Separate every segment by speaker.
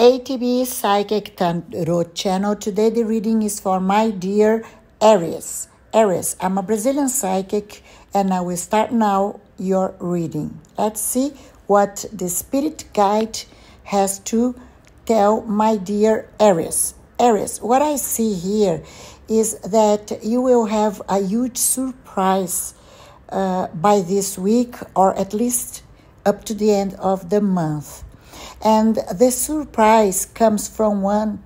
Speaker 1: ATB Psychic Tarot channel. Today the reading is for my dear Aries. Aries, I'm a Brazilian psychic and I will start now your reading. Let's see what the spirit guide has to tell my dear Aries. Aries, what I see here is that you will have a huge surprise uh, by this week or at least up to the end of the month and the surprise comes from one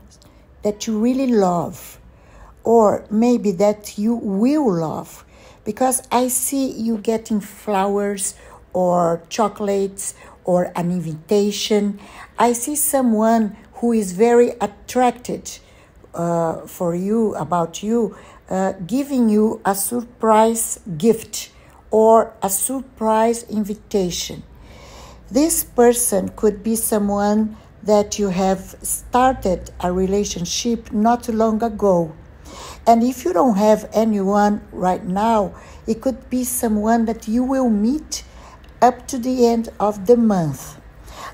Speaker 1: that you really love, or maybe that you will love, because I see you getting flowers or chocolates or an invitation. I see someone who is very attracted uh, for you, about you, uh, giving you a surprise gift or a surprise invitation. This person could be someone that you have started a relationship not long ago. And if you don't have anyone right now, it could be someone that you will meet up to the end of the month.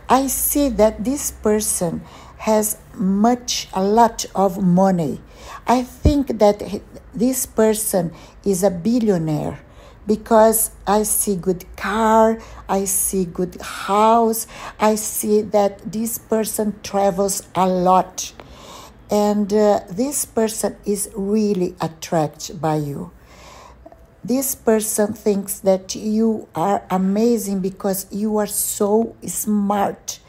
Speaker 1: I see that this person has much, a lot of money. I think that this person is a billionaire because I see good car, I see good house, I see that this person travels a lot. And uh, this person is really attracted by you. This person thinks that you are amazing because you are so smart.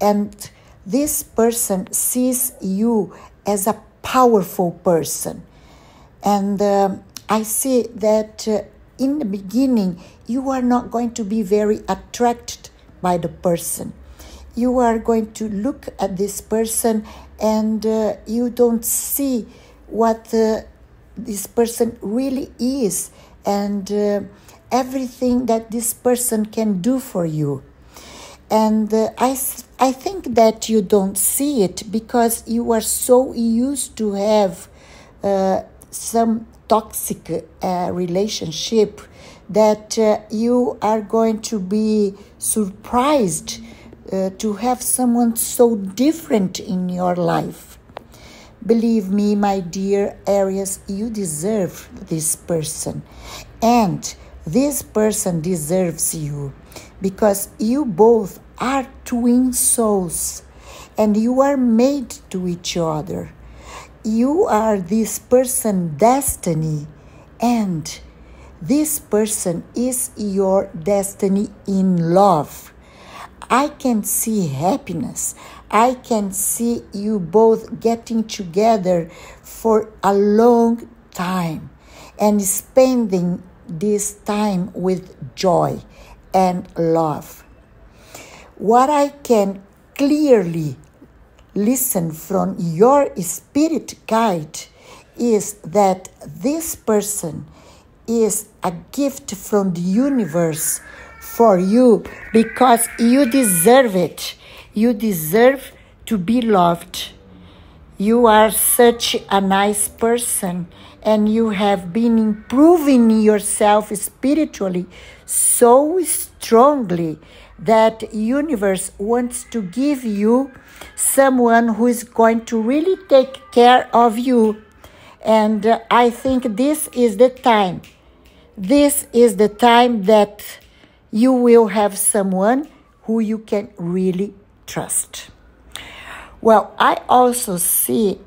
Speaker 1: And this person sees you as a powerful person. And um, I see that uh, in the beginning, you are not going to be very attracted by the person. You are going to look at this person and uh, you don't see what uh, this person really is and uh, everything that this person can do for you. And uh, I, I think that you don't see it because you are so used to have uh, some toxic uh, relationship that uh, you are going to be surprised uh, to have someone so different in your life. Believe me, my dear Aries, you deserve this person. And this person deserves you because you both are twin souls and you are made to each other you are this person destiny and this person is your destiny in love. I can see happiness. I can see you both getting together for a long time and spending this time with joy and love. What i can clearly listen from your spirit guide is that this person is a gift from the universe for you because you deserve it. You deserve to be loved. You are such a nice person and you have been improving yourself spiritually so strongly that universe wants to give you someone who is going to really take care of you. And uh, i think this is the time. This is the time that you will have someone who you can really trust. Well i also see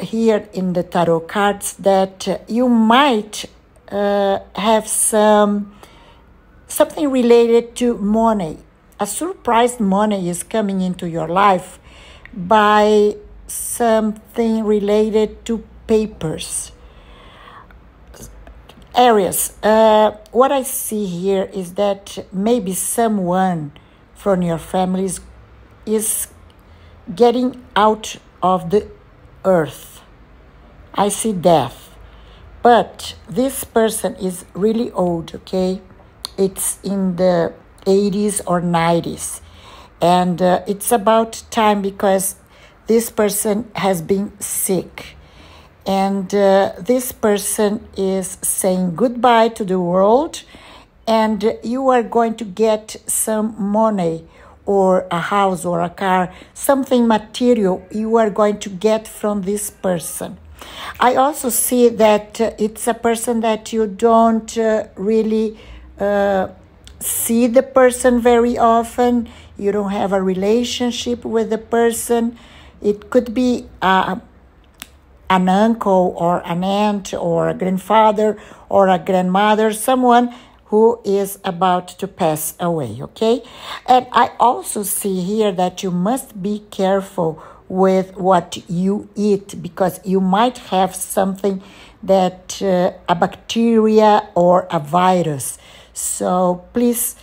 Speaker 1: here in the tarot cards that uh, you might uh, have some something related to money. A surprise money is coming into your life by something related to papers. Aries, uh, what I see here is that maybe someone from your family is, is getting out of the earth. I see death. But this person is really old, okay? It's in the 80s or 90s. And uh, it's about time because this person has been sick. And uh, this person is saying goodbye to the world, and you are going to get some money or a house or a car, something material you are going to get from this person. I also see that uh, it's a person that you don't uh, really uh, see the person very often. You don't have a relationship with the person. It could be a, an uncle or an aunt or a grandfather or a grandmother, someone who is about to pass away, okay? And I also see here that you must be careful with what you eat because you might have something that uh, a bacteria or a virus. So please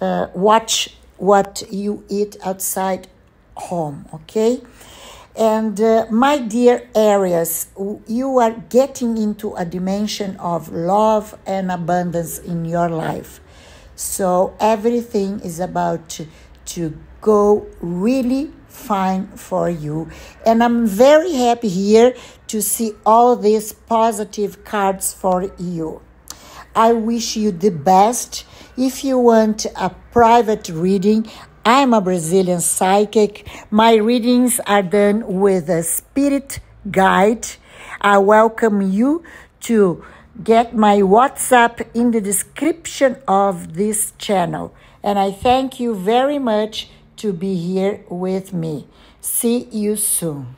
Speaker 1: uh, watch what you eat outside home, okay? And uh, my dear Aries, you are getting into a dimension of love and abundance in your life. So everything is about to, to go really fine for you. And I'm very happy here to see all these positive cards for you. I wish you the best. If you want a private reading, I'm a Brazilian psychic. My readings are done with a spirit guide. I welcome you to get my WhatsApp in the description of this channel. And I thank you very much to be here with me. See you soon.